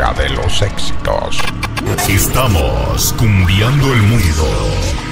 de los éxitos. Estamos cumbiando el mundo.